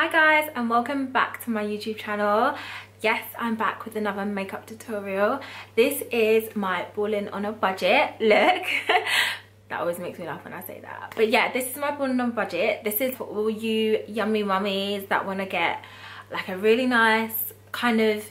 Hi guys and welcome back to my YouTube channel. Yes, I'm back with another makeup tutorial. This is my balling on a budget look. that always makes me laugh when I say that. But yeah, this is my balling on a budget. This is for all you yummy mummies that want to get like a really nice kind of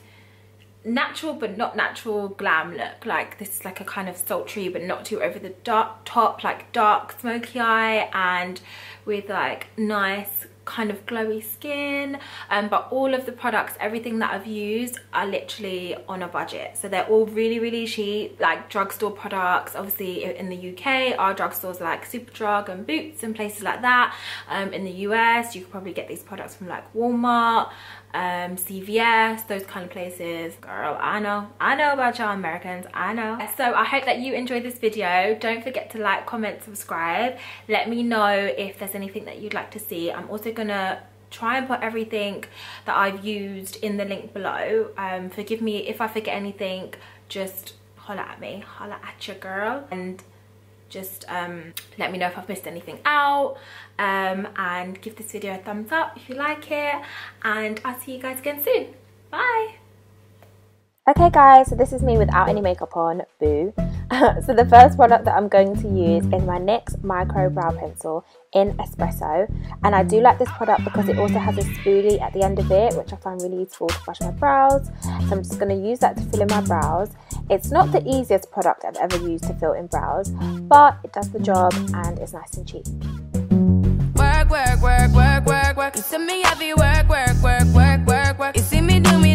natural but not natural glam look like this is like a kind of sultry but not too over the dark top like dark smoky eye and with like nice kind of glowy skin um, but all of the products everything that I've used are literally on a budget. So they're all really really cheap like drugstore products. Obviously in the UK our drugstores like Superdrug and Boots and places like that. Um, in the US you could probably get these products from like Walmart um, CVS, those kind of places. Girl, I know. I know about y'all Americans. I know. So I hope that you enjoyed this video. Don't forget to like, comment, subscribe. Let me know if there's anything that you'd like to see. I'm also gonna try and put everything that I've used in the link below. Um, forgive me if I forget anything. Just holla at me. Holla at your girl. And just um, let me know if I've missed anything out um, and give this video a thumbs up if you like it and I'll see you guys again soon. Bye! Okay guys, so this is me without any makeup on, boo. so the first product that I'm going to use is my NYX Micro Brow Pencil in Espresso. And I do like this product because it also has a spoolie at the end of it, which I find really useful to brush my brows. So I'm just going to use that to fill in my brows. It's not the easiest product I've ever used to fill in brows, but it does the job and it's nice and cheap. Work, work, work, work, work, work. You see me work, work, work, work, work, work. You see me do me.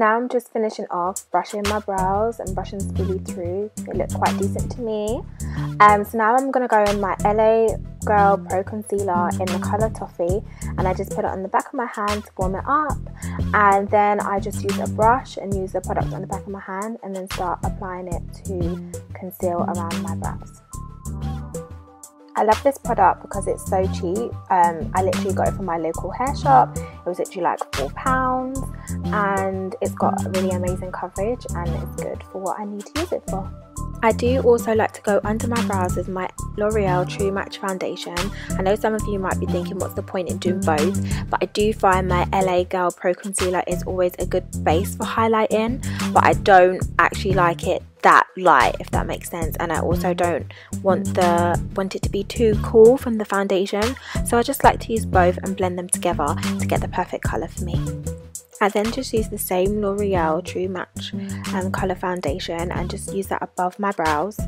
Now I'm just finishing off brushing my brows and brushing spoolie through. They look quite decent to me. Um, so now I'm going to go in my LA Girl Pro Concealer in the colour Toffee and I just put it on the back of my hand to warm it up and then I just use a brush and use the product on the back of my hand and then start applying it to conceal around my brows. I love this product because it's so cheap. Um, I literally got it from my local hair shop. It was literally like four pounds and it's got really amazing coverage and it's good for what I need to use it for. I do also like to go under my brows with my L'Oreal True Match Foundation. I know some of you might be thinking what's the point in doing both, but I do find my LA Girl Pro Concealer is always a good base for highlighting, but I don't actually like it that light if that makes sense and I also don't want the want it to be too cool from the foundation so I just like to use both and blend them together to get the perfect colour for me. I then just use the same L'Oreal True Match um, colour foundation and just use that above my brows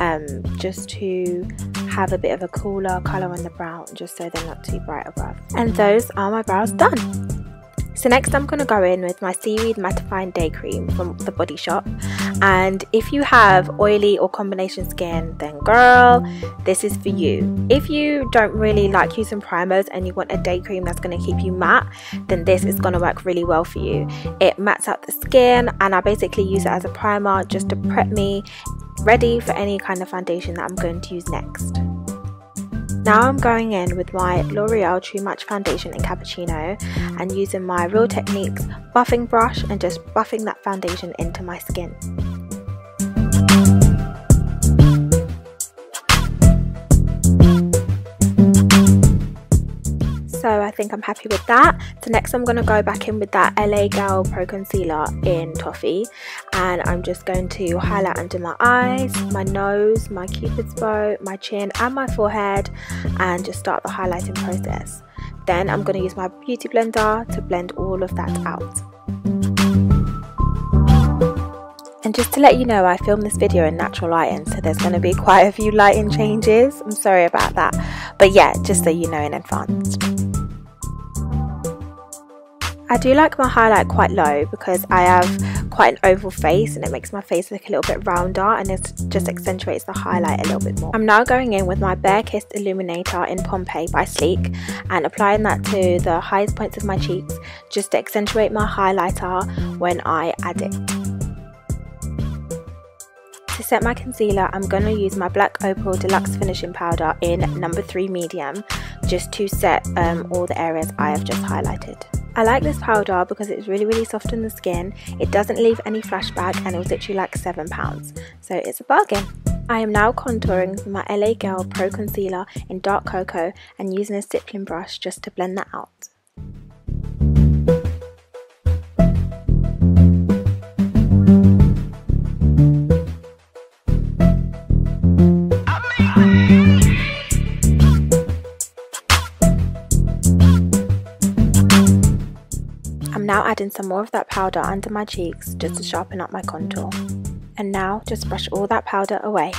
um, just to have a bit of a cooler colour on the brow just so they're not too bright above. And those are my brows done. So next I'm going to go in with my Seaweed Mattifying Day Cream from The Body Shop. And if you have oily or combination skin, then girl, this is for you. If you don't really like using primers and you want a day cream that's going to keep you matte, then this is going to work really well for you. It mattes out the skin and I basically use it as a primer just to prep me ready for any kind of foundation that I'm going to use next. Now I'm going in with my L'Oreal True Match Foundation in Cappuccino and using my Real Techniques buffing brush and just buffing that foundation into my skin. So I think I'm happy with that so next I'm going to go back in with that LA Girl Pro Concealer in Toffee and I'm just going to highlight under my eyes, my nose, my cupid's bow, my chin and my forehead and just start the highlighting process then I'm going to use my beauty blender to blend all of that out and just to let you know, I filmed this video in natural lighting, so there's going to be quite a few lighting changes. I'm sorry about that. But yeah, just so you know in advance. I do like my highlight quite low because I have quite an oval face and it makes my face look a little bit rounder and it just accentuates the highlight a little bit more. I'm now going in with my Bare Kissed Illuminator in Pompeii by Sleek and applying that to the highest points of my cheeks just to accentuate my highlighter when I add it. To set my concealer, I'm going to use my Black Opal Deluxe Finishing Powder in number 3 medium just to set um, all the areas I have just highlighted. I like this powder because it's really really soft on the skin, it doesn't leave any flashback and it was literally like £7 so it's a bargain. I am now contouring with my LA Girl Pro Concealer in Dark Cocoa and using a stippling brush just to blend that out. Now adding some more of that powder under my cheeks just to sharpen up my contour. And now just brush all that powder away.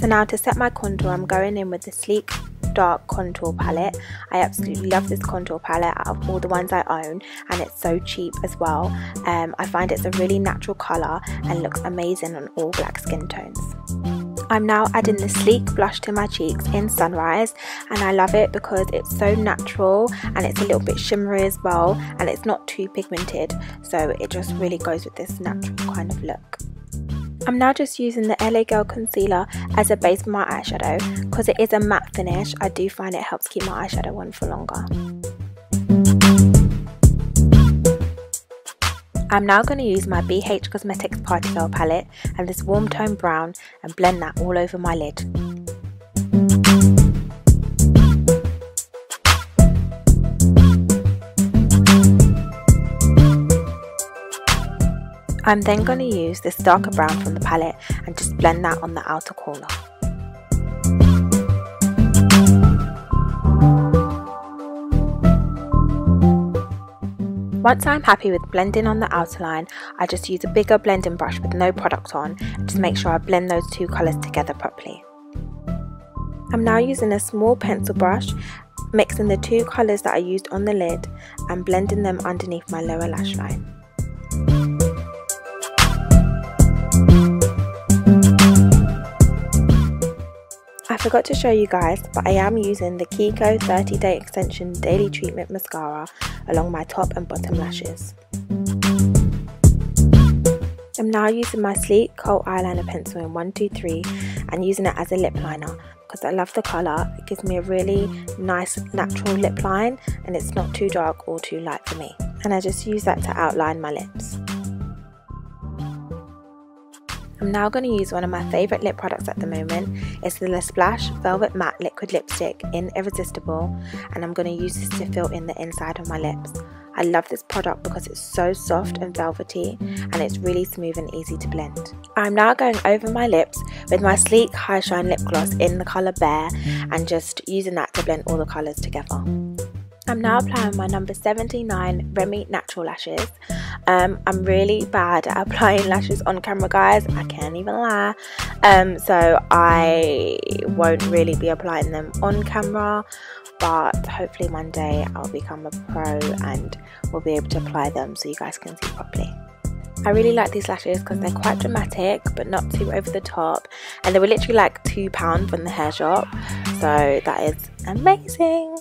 So now to set my contour I'm going in with the Sleek dark contour palette. I absolutely love this contour palette out of all the ones i own and it's so cheap as well. Um, i find it's a really natural color and looks amazing on all black skin tones. I'm now adding the sleek blush to my cheeks in Sunrise and I love it because it's so natural and it's a little bit shimmery as well and it's not too pigmented. So it just really goes with this natural kind of look. I'm now just using the LA Girl concealer as a base for my eyeshadow because it is a matte finish I do find it helps keep my eyeshadow on for longer. I'm now going to use my BH Cosmetics Party Girl palette and this warm tone brown and blend that all over my lid. I'm then going to use this darker brown from the palette and just blend that on the outer corner. Once I'm happy with blending on the outer line, I just use a bigger blending brush with no product on to make sure I blend those two colours together properly. I'm now using a small pencil brush, mixing the two colours that I used on the lid and blending them underneath my lower lash line. Forgot to show you guys, but I am using the Kiko 30 Day Extension Daily Treatment Mascara along my top and bottom lashes. I'm now using my Sleek Kohl Eyeliner Pencil in 123 and using it as a lip liner because I love the colour. It gives me a really nice natural lip line and it's not too dark or too light for me. And I just use that to outline my lips. I'm now going to use one of my favourite lip products at the moment. It's the La Splash Velvet Matte Liquid Lipstick in Irresistible and I'm going to use this to fill in the inside of my lips. I love this product because it's so soft and velvety and it's really smooth and easy to blend. I'm now going over my lips with my sleek high shine lip gloss in the colour Bare and just using that to blend all the colours together. I'm now applying my number 79 Remy Natural Lashes. Um, I'm really bad at applying lashes on camera, guys. I can't even lie. Um, so I won't really be applying them on camera. But hopefully one day I'll become a pro and we'll be able to apply them so you guys can see properly. I really like these lashes because they're quite dramatic but not too over the top and they were literally like £2 from the hair shop so that is amazing.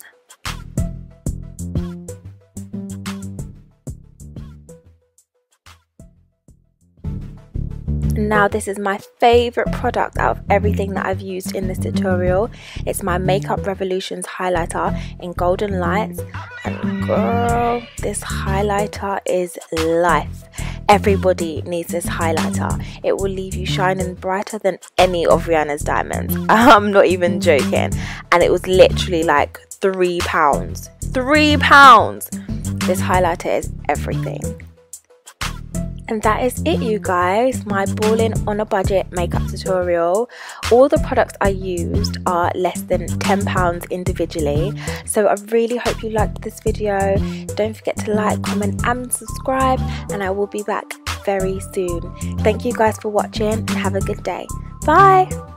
Now this is my favorite product out of everything that I've used in this tutorial. It's my Makeup Revolutions highlighter in Golden Lights and girl this highlighter is life. Everybody needs this highlighter. It will leave you shining brighter than any of Rihanna's diamonds. I'm not even joking. And it was literally like three pounds. Three pounds! This highlighter is everything. And that is it you guys, my balling on a budget makeup tutorial. All the products I used are less than £10 individually. So I really hope you liked this video. Don't forget to like, comment and subscribe and I will be back very soon. Thank you guys for watching and have a good day. Bye!